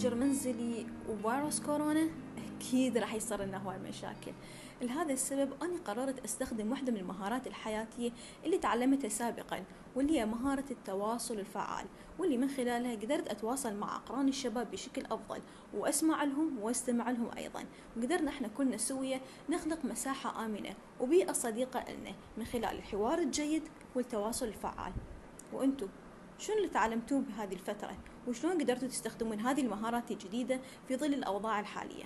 حجر منزلي وفيروس كورونا أكيد راح يصير لنا هواي مشاكل. لهذا السبب أنا قررت أستخدم واحدة من المهارات الحياتية اللي تعلمتها سابقا واللي هي مهارة التواصل الفعال واللي من خلالها قدرت أتواصل مع أقران الشباب بشكل أفضل وأسمع لهم وأستمع لهم أيضا. وقدرنا إحنا كلنا سوية نخلق مساحة آمنة وبيئة صديقة لنا من خلال الحوار الجيد والتواصل الفعال. وأنتم شنو اللي تعلمتوه بهذه الفترة؟ وشلون قدرتوا تستخدمون هذه المهارات الجديدة في ظل الأوضاع الحالية؟